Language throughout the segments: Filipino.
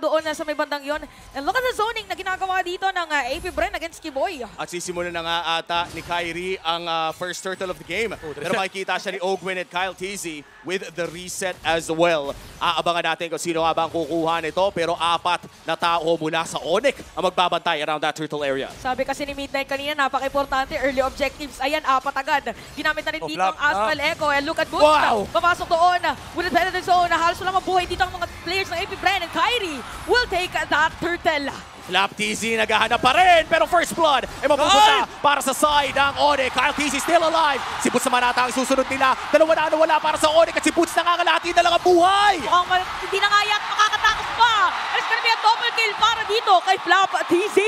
doon na sa may bandang yon. And look at the zoning na ginagawa dito ng uh, AP Bren against Kiboy. At sisimulan na nga ata ni Kyrie ang ah, first turtle of the game. the Pero makikita siya ni Ogwin at Kyle Teasy with the reset as well. Aabangan natin kung sino nga ba ang kukuha nito. Pero apat na tao mula sa Onyx ang magbabantay around that turtle area. Sabi kasi ni Midnight kanina, napaka-importante, early objectives. Ayan, apat agad. Ginamit na rin Oh, dito ang Astral Echo. And look at Boots. Wow! Papasok doon. With the penalty zone, halos wala mabuhay dito ang mga players ng AP Bren. And Kyrie will take that turtle. Flap TZ naghahanap pa rin, pero first blood ay mapupunta para sa side ng Onyx. Kyle TZ still alive. Si Boots naman ata ang susunod nila. Dalawa na wala para sa Onyx at si Boots nangangalati na lang ang buhay. Mukhang hindi na nga yan makakatakas pa. And it's gonna be a double kill para dito kay Flap TZ.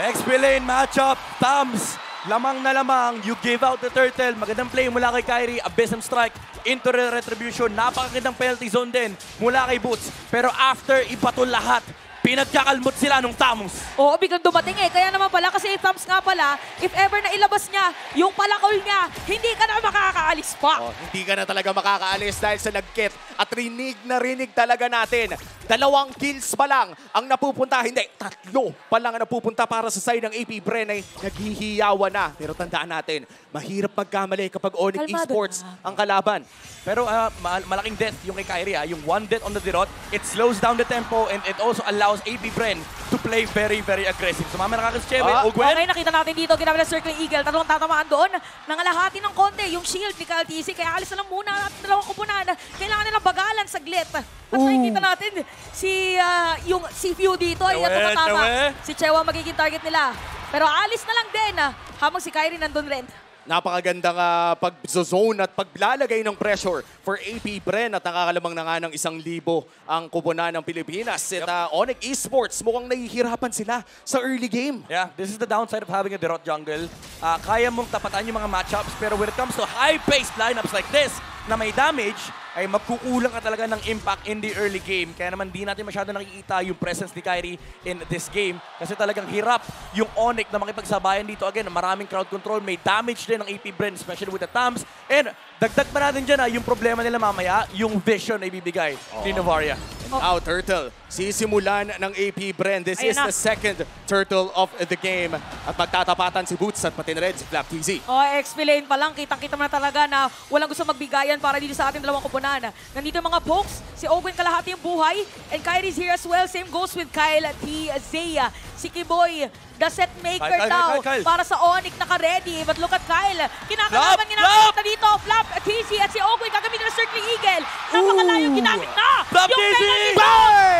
XP lane matchup, Tams. Lamang na lamang, you gave out the turtle. Magandang play mula kay Kyrie. Abysm strike into retribution. Napakagandang penalty zone din mula kay Boots. Pero after iba to lahat, pinagkakalmot sila nung Tams. Oo, biglang dumating eh. Kaya naman pala, kasi thumbs nga pala, if ever na ilabas niya yung palakol niya, hindi ka na makakaalis pa. Oh, hindi ka na talaga makakaalis dahil sa nagkit at rinig na rinig talaga natin. Dalawang kills pa lang ang napupunta. Hindi, tatlo pa lang ang napupunta para sa side ng AP Bren ay naghihiyawan na. Pero tandaan natin, mahirap magkamali kapag Onyx Esports na. ang kalaban. Pero ah, ma- malaking death yung kay Kyrie. ah. Yung one death on the Dirot, it slows down the tempo and it also allows AB Bren to play very, very aggressive. Sumama na kakis Cheve. Ah, Ogwen. Okay, nakita natin dito, ginamit ng Circling Eagle. Tatlong tatamaan doon. Nangalahati ng konti yung shield ni Kyle TC. Kaya alis na lang muna at dalawang kupunan. Kailangan nilang bagalan saglit. At nakikita natin si uh, yung si Few dito ay Chewe, tumatama. Chewe. Si Chewa magiging target nila. Pero alis na lang din. ah, Habang si Kyrie nandun rin. Napakagandang uh, pag-zone at paglalagay ng pressure for AP Bren at nakakalamang na nga ng isang libo ang kupunan ng Pilipinas. At uh, Onyx Esports mukhang nahihirapan sila sa early game. Yeah, this is the downside of having a Dirot jungle. Ah, kaya mong tapatan yung mga matchups, pero when it comes to high-paced lineups like this, na may damage, ay magkukulang ka talaga ng impact in the early game. Kaya naman di natin masyado nakikita yung presence ni Kyrie in this game. Kasi talagang hirap yung Onyx na makipagsabayan dito. Again, maraming crowd control, may damage din ng AP Bren, especially with the Tams. And dagdag pa natin dyan, ah, yung problema nila mamaya, yung vision na ibibigay ni Novaria. Now, Turtle, sisimulan ng AP Bren. This Ayun is na. the second Turtle of the game. At magtatapatan si Boots at pati na rin si Flap TZ. Oh, XP lane pa lang, kitang-kita mo na talaga na walang gusto magbigayan para dito sa ating dalawang kupunan. Nandito yung mga pokes, si Owen kalahati yung buhay, and Kyrie's here as well. Same goes with Kyle at T. Zaya. Si Kiboy, the set maker Kyle, Kyle, daw Kyle, Kyle. para sa Onyx naka-ready. But look at Kyle, kinakalaban niya flap! na dito. Flap, TC at si Owen gagamitin ng Circling Eagle. Napakalayo ginamit na. Flap, yung TC! penalty.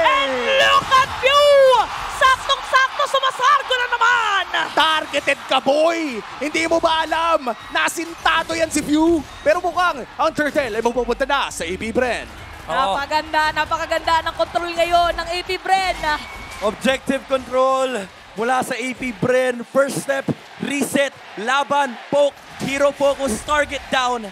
And look at you! Saktong-sakto, sumasargo na naman! Targeted ka, boy! Hindi mo ba alam? Nasintado yan si Few. Pero mukhang ang Turtle ay magpupunta na sa AP Bren. Oo. Napaganda, napakaganda ng control ngayon ng AP Bren. Objective control mula sa AP Bren. First step, reset, laban, poke, hero focus, target down.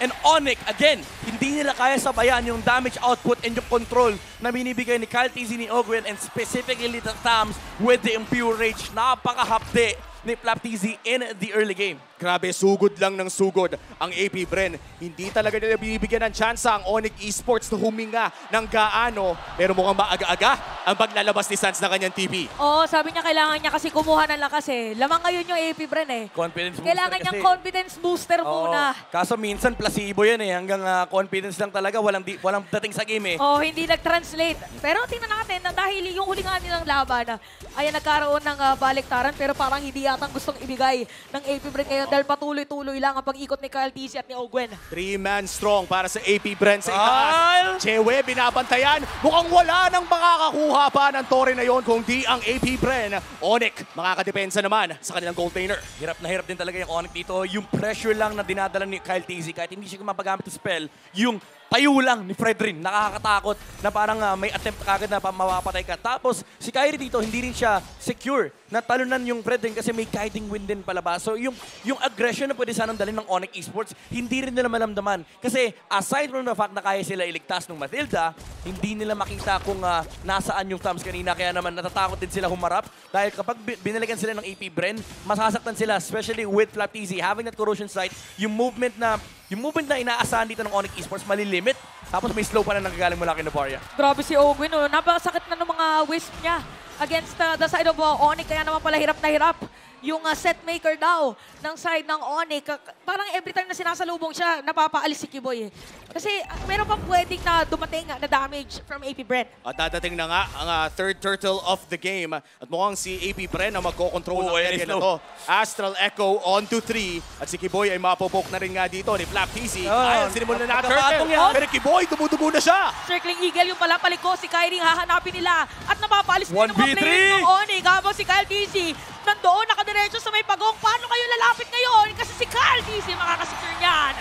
And Onyx, again, hindi nila kaya sabayan yung damage output and yung control na binibigay ni Kyle TZ ni Ogwen and specifically Little Tams with the Impure Rage. Napakahapde ni Flap TZ in the early game. Grabe, sugod lang ng sugod ang AP Bren. Hindi talaga nila binibigyan ng tsansa ang Onyx Esports na huminga ng gaano. Pero mukhang maaga-aga ang paglalabas ni Sans na kanyang TV. Oo, sabi niya kailangan niya kasi kumuha ng lakas eh. Lamang ngayon yung AP Bren eh. Confidence booster Kailangan niyang kasi. confidence booster Oo. muna. Kaso minsan placebo yan eh. Hanggang ah, confidence lang talaga. Walang, di, walang dating sa game eh. Oh, hindi nag-translate. Pero tingnan natin na dahil yung huli nga nilang laban, ay nagkaroon ng ah, baliktaran pero parang hindi yatang gustong ibigay ng AP Bren ngayon dahil patuloy-tuloy lang ang pag-ikot ni Kyle TC at ni Ogwen. Three-man strong para sa AP Bren sa Kyle! itaas. Chewe, binabantayan. Mukhang wala nang makakakuha pa ng tore na yon kung di ang AP Bren. Onyx, makakadepensa naman sa kanilang goaltender. Hirap na hirap din talaga yung Onyx dito. Yung pressure lang na dinadala ni Kyle TZ kahit hindi siya mapagamit ng spell, yung tayo lang ni Fredrin, nakakatakot na parang ah, may attempt kagad na pa- mawapatay ka. Tapos si Kyrie dito, hindi rin siya secure na talunan yung Fredrin kasi may guiding wind din palabas. So yung, yung aggression na pwede sanang dalhin ng Onyx Esports, hindi rin nila malamdaman. Kasi aside from the fact na kaya sila iligtas ng Matilda, hindi nila makita kung ah, nasaan yung thumbs kanina. Kaya naman natatakot din sila humarap. Dahil kapag bi- binalikan sila ng AP Bren, masasaktan sila, especially with Flap TZ. Having that corrosion sight, yung movement na yung movement na inaasahan dito ng Onyx Esports, malilimit. Tapos may slow pa na nanggagaling mula kay Novaria. Grabe si Ogwen, oh. napakasakit na ng wisp niya against uh, the side of uh, Onyx. Kaya naman pala hirap na hirap yung uh, set maker daw ng side ng Onyx. Ka- Parang every time na sinasalubong siya, napapaalis si Kiboy. eh. Kasi uh, meron pang pwedeng na dumating uh, na damage from AP Brent. At dadating na nga ang ah, third turtle of the game. At mukhang si AP Bren ang magkocontrol ng ayan, area na to. Astral Echo on to 3. At si Kiboy ay mapopok na rin nga dito ni Flap TC. Ah, Ayun, sinimulan na pagkakatong turtle. yan. Pero Kiboy, dumudugo na siya. Circling Eagle yung pala paliko, si Kyrie hahanapin nila at napapaalis din ng mga 1v3. players ng Onyx habang si Kyle DC nandoon nakadiretso sa may pagong. Paano kayo lalapit ngayon? Kasi si Kyle DC makakasecure niyan.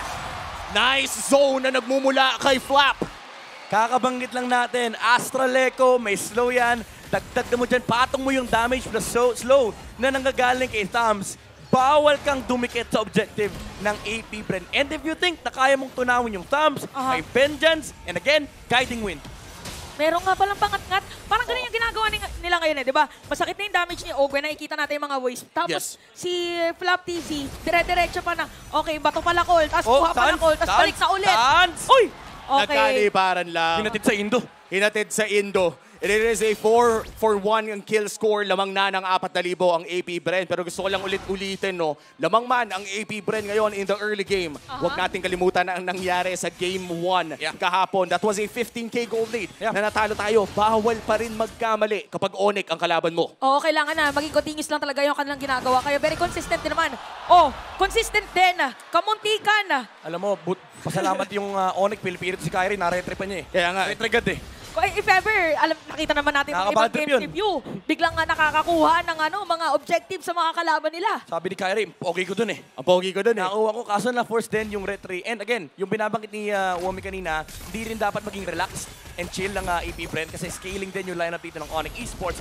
Nice zone na nagmumula kay Flap. Kakabanggit lang natin, Astraleco, may slow yan. Dagdag na mo dyan, patong mo yung damage plus so, slow na nanggagaling kay Thumbs. Bawal kang dumikit sa objective ng AP Bren. And if you think na kaya mong tunawin yung Thumbs, Aha. may Vengeance, and again, Guiding Wind. Meron nga palang pangat-ngat. Parang ganun yung ginagawa ni- nila ngayon eh, di ba? Masakit na yung damage ni Ogwen, nakikita natin yung mga waves. Tapos Yes. si Flap TZ, dire-diretso pa na, okay, bato pala call, tapos Oh, kuha pala call, tapos balik na ulit. Sans! Uy! Okay. Nagkaliparan lang. Hinatid sa Indo. Hinatid sa Indo. It is a 4 for 1 ang kill score. Lamang na ng 4,000 ang AP Bren. Pero gusto ko lang ulit-ulitin, no? Lamang man ang AP Bren ngayon in the early game. Huwag nating kalimutan na ang nangyari sa Game 1 Yeah. kahapon. That was a 15k gold lead Yeah. na natalo tayo. Bawal pa rin magkamali kapag Onyx ang kalaban mo. Oo, kailangan na. Maging continuous lang talaga yung kanilang ginagawa. Kaya very consistent din naman. Oh, consistent din. Kamuntikan. Alam mo, but, pasalamat yung uh, Onyx, pilipilit si Kyrie, naretre pa niya eh. Kaya nga. Retre agad eh. Kung if ever, alam, nakita naman natin yung ibang game yun. review. Biglang nga nakakakuha ng ano, mga objective sa mga kalaban nila. Sabi ni Kyrie, okay ko dun eh. Ang pogi ko dun eh. Nakuha ko, kaso na force din yung retry. And again, yung binabanggit ni uh, Wami kanina, hindi rin dapat maging relaxed and chill ng uh, AP Brand kasi scaling din yung lineup dito ng Onyx Esports.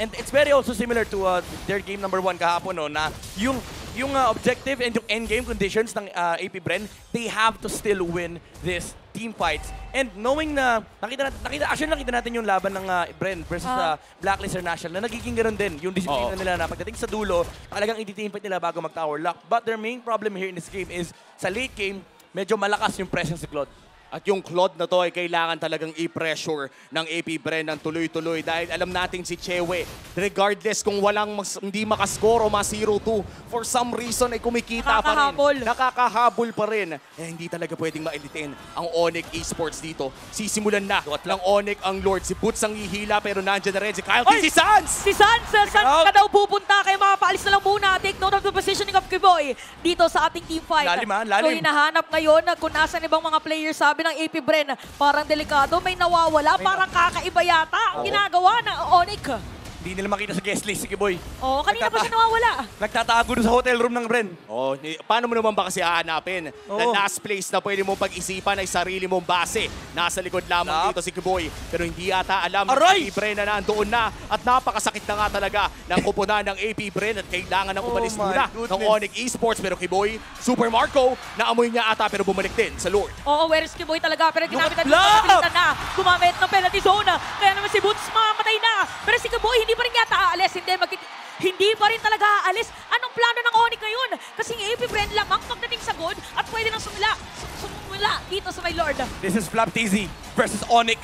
And it's very also similar to uh, their game number one kahapon, no, na yung yung uh, objective and yung end game conditions ng uh, AP Bren, they have to still win this team fights. And knowing na, nakita, natin, nakita, actually nakita natin yung laban ng uh, Bren versus Ah. uh, Blacklist International na nagiging ganoon din yung disiplina Oo. nila na pagdating sa dulo, talagang i-team fight nila bago mag-tower lock. But their main problem here in this game is sa late game, medyo malakas yung presence ni Claude. At yung Claude na to ay kailangan talagang i-pressure ng AP Bren ng tuloy-tuloy dahil alam natin si Chewe, regardless kung walang mas, hindi makascore o mas 0-2, for some reason ay kumikita pa rin. Nakakahabol pa rin. Eh, hindi talaga pwedeng mailitin ang Onyx Esports dito. Sisimulan na ng Onyx ang Lord. Si Boots ang hihila pero nandiyan na rin si Kyle Oy! si Sans! Si Sans, Sans out. ka daw pupunta kaya makapaalis na lang muna. Take note of the positioning of Kiboy dito sa ating team fight. Lalim, ah, lalim. So hinahanap ngayon na kung nasan ibang mga players sabi ng AP Bren, parang delikado, may nawawala, parang kakaiba yata ang ginagawa ng Onyx. Hindi nila makita sa guest list si Kiboy. Oh, kanina pa siya nawawala. Nagtatago doon sa hotel room ng Bren. Oh, ni- paano mo naman ba kasi hahanapin? The Oo. last place na pwede mong pag-isipan ay sarili mong base. Nasa likod lamang Lap. dito si Kiboy. Pero hindi yata alam Aray! na si Bren na nandoon na. At napakasakit na nga talaga ng kupunan ng AP Bren at kailangan ng Oh umalis my muna ng. Onyx Esports. Pero Kiboy, Super Marco, naamoy niya ata pero bumalik din sa Lord. Oo, where is Kiboy talaga? Pero ginamit sa kapilitan na. Gumamit ng penalty zone. Kaya naman si Boots mamamatay na. Pero si Kiboy hindi pa rin yata aalis. Hindi, magki- hindi pa rin talaga aalis. Anong plano ng Onyx ngayon? Kasi yung AP Brand lamang pagdating sa good at pwede nang sumula. Sum- Sumula dito sa my lord. This is Flap TZ versus Onyx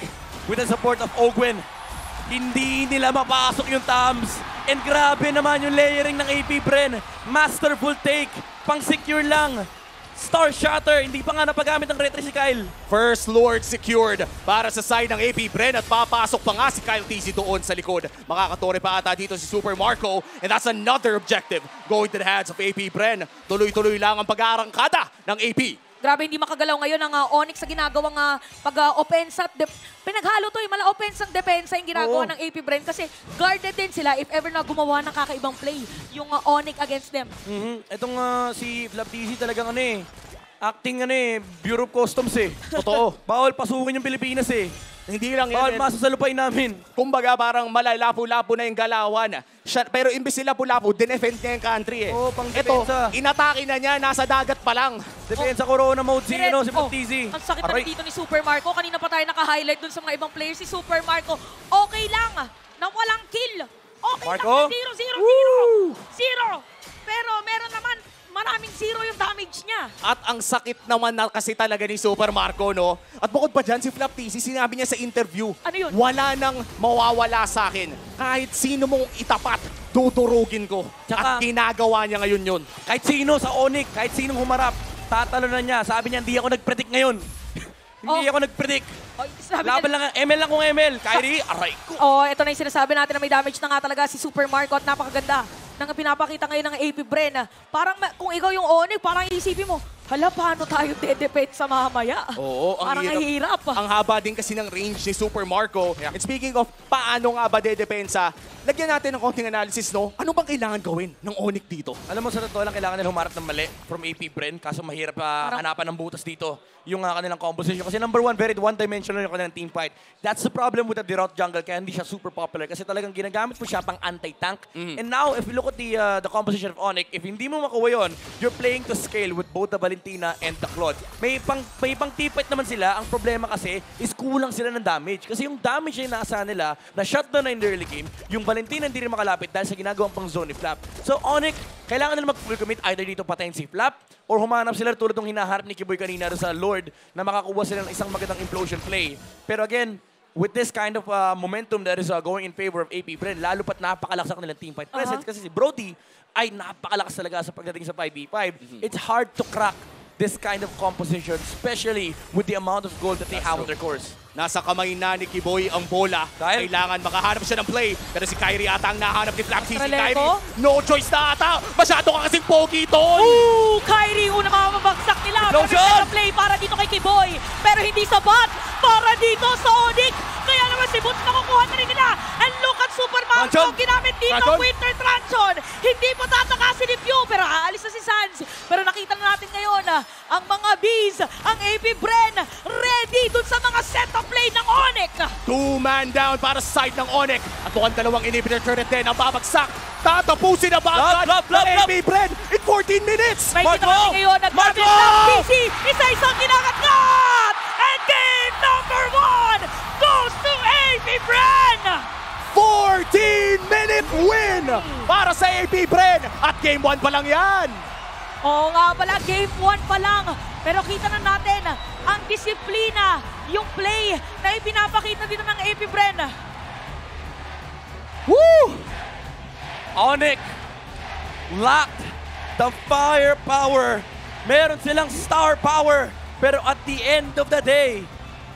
with the support of Ogwen. Hindi nila mapasok yung thumbs. And grabe naman yung layering ng AP Bren. Masterful take. Pang secure lang. Star Shatter. Hindi pa nga napagamit ng retry si Kyle. First Lord secured para sa side ng AP Bren at papasok pa nga si Kyle TZ doon sa likod. Makakatore pa ata dito si Super Marco and that's another objective going to the hands of AP Bren. Tuloy-tuloy lang ang pag-aarangkada ng AP. Grabe, hindi makagalaw ngayon ang uh, Onyx sa ginagawang uh, pag-offense at dep- Pinaghalo to, yung mala offense ang depensa yung ginagawa Oo. ng AP Brand kasi guarded din sila if ever na gumawa ng kakaibang play yung uh, Onyx against them. Mhm. Itong ah, si TZ talagang ano eh. Acting ano eh. Bureau of Customs eh. Totoo. Bawal pasukin yung Pilipinas eh. Hindi lang Bawal yan. masa sa lupain namin. Kumbaga parang malalapo-lapo na yung galawan. Siya, pero imbis sila lapo dinefend niya yung country eh. Oo, pang Ito, depensa. inatake na niya, nasa dagat pa lang. Depensa Corona mode si, Direct- ano, si oh. Ang sakit na dito ni Super Marco. Kanina pa tayo naka-highlight dun sa mga ibang players. Si Super Marco, okay lang na walang kill. Okay Marco? lang na zero, zero, zero. Zero. Pero meron naman, maraming zero yung damage niya. At ang sakit naman na kasi talaga ni Super Marco, no? At bukod pa dyan, si Flap TC, sinabi niya sa interview, Ano yun? wala nang mawawala sa akin. Kahit sino mong itapat, tuturugin ko. Tsaka- At ginagawa niya ngayon yun. Kahit sino sa Onyx, kahit sinong humarap, tatalo na niya. Sabi niya, hindi ako nag-predict ngayon. hindi Oh. ako nag-predict. Oh, Laban niya- lang, ML lang kung ML. Kyrie, aray ko. Oh, ito na yung sinasabi natin na may damage na nga talaga si Super Marco at napakaganda ng pinapakita ngayon ng AP Bren. Parang kung ikaw yung Onyx, parang isipin mo, hala, paano tayo dedepend sa mamaya? Oo, ang parang hirap. hirap. Ang haba din kasi ng range ni Super Marco. And speaking of paano nga ba dedepensa, lagyan natin ng konting analysis, no? Ano bang kailangan gawin ng Onyx dito? Alam mo, sa totoo lang, kailangan nila humarap ng mali from AP Bren. Kaso mahirap pa Parang- hanapan ng butas dito yung uh, kanilang composition. Kasi number one, very one-dimensional yung kanilang team fight. That's the problem with the Derot jungle, kaya hindi siya super popular. Kasi talagang ginagamit mo siya pang anti-tank. And now, if you look at the uh, the composition of Onyx, if hindi mo makuha yun, you're playing to scale with both the Valentina and the Claude. May pang, may pang fight naman sila. Ang problema kasi is kulang sila ng damage. Kasi yung damage na inaasahan nila, na shutdown na in the early game, yung Valentina hindi rin makalapit dahil sa ginagawang pang zone ni Flap. So Onyx, kailangan nila mag-full commit either dito patayin si Flap or humanap sila tulad ng hinaharap ni Kiboy kanina sa Lord na makakuha sila ng isang magandang implosion play. Pero again, with this kind of uh, momentum that is uh, going in favor of AP Bren, lalo pat napakalakas ang nilang team fight presence Aha. kasi si Brody ay napakalakas talaga sa pagdating sa 5v5. It's hard to crack this kind of composition, especially with the amount of gold that they have on their course. Nasa kamay na ni Kiboy ang bola. Dahil- Kailangan makahanap siya ng play. Pero si Kyrie ata ang nahanap ni Flap. Treleco? Kyrie, no choice na ata. Masyado ka kasing pogi, tol. Ooh, Kyrie, una mamabagsak nila. Explosion! Perfect na play para dito kay Kiboy. Pero hindi sapat para dito sa Onyx. Kaya naman si Boots nakukuha na rin nila. And look at Super Marco. Tranchon! Ginamit dito Tranchon! Winter Tranchon. Hindi po tatakasin ni Pew. Pero aalis na si Sans. Pero nakita na natin ngayon ah, ang mga Bees, ang AP Bren, ready dun sa mga setup play ng Onyx. Two-man down para sa side ng Onyx. At mukhang dalawang inhibitor turret din ang babagsak. Tatapusin na ba agad Love, love, love, ng. AB Bren in 14 minutes. May Marco! kita natin ngayon. Marco! ng PC. Isa-isang kinakagat. And game number one goes to AP Bren. 14-minute win para sa AB Bren. At game 1 pa lang yan. Oo nga pala, game 1 pa lang. Pero kita na natin ang disiplina, yung play na ipinapakita dito ng AP Bren. Woo! Onyx lacked the firepower. Meron silang star power. Pero at the end of the day,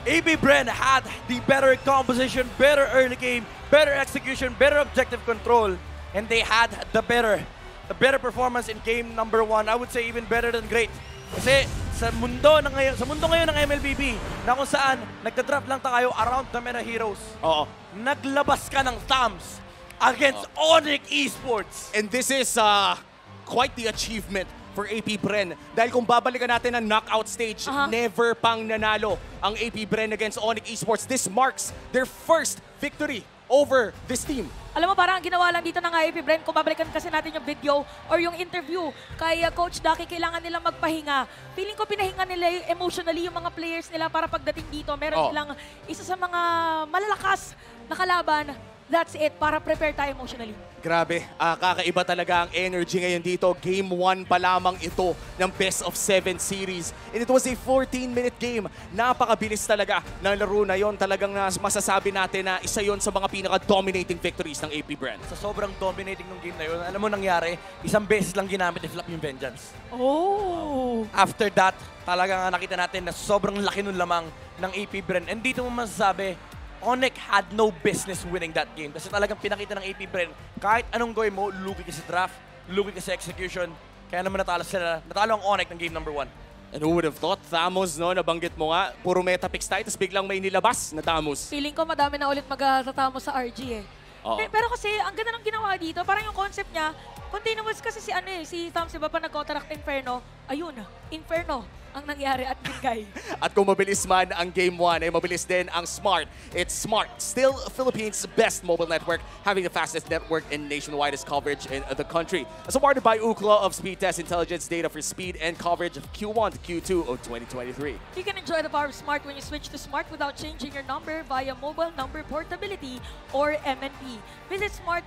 AB Bren had the better composition, better early game, better execution, better objective control. And they had the better, the better performance in game number one. I would say even better than great. Kasi sa mundo ng ngayon, sa mundo ngayon ng MLBB, na kung saan nagka-draft lang tayo around the meta heroes, Oo. naglabas ka ng thumbs against Onyx Esports. And this is uh, quite the achievement for AP Bren. Dahil kung babalikan natin ang knockout stage, Aha. never pang nanalo ang AP Bren against Onyx Esports. This marks their first victory over this team. Alam mo, parang ang ginawa lang dito ng AP Bren, kung babalikan kasi natin yung video or yung interview kay uh, Coach Ducky, kailangan nila magpahinga. Feeling ko pinahinga nila emotionally yung mga players nila para pagdating dito, meron Oh. silang isa sa mga malalakas na kalaban. That's it, para prepare tayo emotionally. Grabe, ah, kakaiba talaga ang energy ngayon dito. Game 1 pa lamang ito ng Best of 7 series. And it was a 14-minute game. Napakabilis talaga ng laro na yon. Talagang nas- masasabi natin na isa yon sa mga pinaka-dominating victories ng AP Brand. Sa sobrang dominating ng game na yun, alam mo nangyari, isang beses lang ginamit ni Flap yung Vengeance. Oh! After that, talaga nga nakita natin na sobrang laki ng lamang ng AP Bren. And dito mo masasabi, Onyx had no business winning that game. Kasi talagang pinakita ng AP Bren, kahit anong gawin mo, lugi ka sa draft, lugi ka sa execution. Kaya naman natalo sila. Natalo ang Onyx ng game number one. And who would have thought, Thamos, no, nabanggit mo nga, puro meta picks tayo, tapos biglang may nilabas na Thamos. Feeling ko madami na ulit magtatamo sa RG eh. Oo. Eh, Pero kasi, ang ganda ng ginawa dito, parang yung concept niya, continuous kasi si ano eh, si Thumbs, diba, pa nag-counteract Inferno, ayun, Inferno ang nangyari at bigay. At kung mabilis man ang Game 1, ay mabilis din ang Smart. It's Smart, still Philippines' best mobile network, having the fastest network and nationwide coverage in the country. Supported by Ookla of Speed Test Intelligence data for speed and coverage of Q1 to Q2 of 2023. You can enjoy the power of Smart when you switch to Smart without changing your number via mobile number portability or MNP. Visit smart.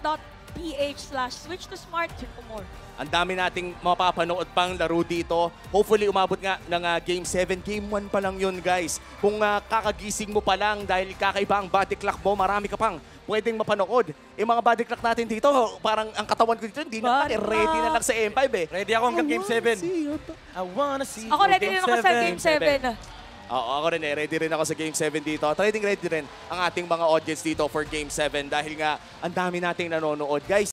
Ph slash switch to smart for more. Ang dami nating mapapanood pang laro dito. Hopefully umabot nga ng ah, Game 7. Game 1 pa lang yun guys. Kung ah, kakagising mo pa lang dahil kakaiba ang body clock mo, marami ka pang pwedeng mapanood. Yung mga body clock natin dito, parang ang katawan ko dito, hindi na eh, ready na lang sa M5 eh. Ready ako hanggang game 7. I wanna see Ako you ready rin ako sa game 7. Oo, ako rin eh. Ready rin ako sa Game 7 dito. Ready ready rin ang ating mga audience dito for Game 7 dahil nga ang dami nating nanonood. Guys,